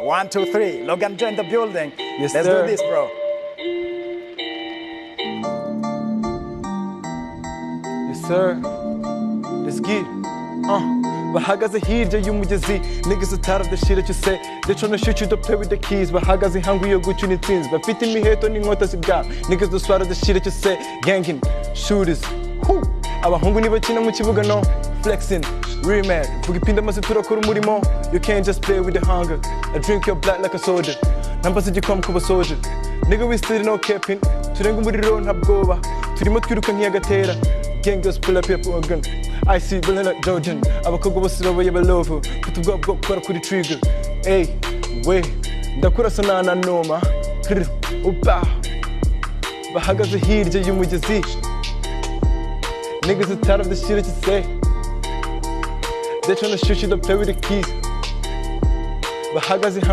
One, two, three. Logan Joe in the building. Yes, Let's sir. do this, bro. Yes, sir. Let's get it. Uh, bahagaze hirya y'umugezi niggas are tired of the shit that you say they tryna shoot you to play with the keys bahagaze hangu yo guca intsinzi bafite imiheto n'inkota zibwabo niggas do swallow the shit that you say ganging shooters abahungu ntibakina mu kibuga no flexing real man you can't just play with the hunger I drink your blood like a soldier nambaza igikoma ku basoja nigga we still no capping turenga umuriro nta bwoba turimo twiruka nk'iyagatera gang girls pull up your organ I see Banana Jordan abakobwa bose babaye balovu mfite ubwoba bwo gukora kuri trigger Hey, ey we ndakurasa nana noma Krr, upa bahagaze hirya y'umugezi Niggas are tired of the shit that you say They tryna shoot you to play with the keys. Bahagaze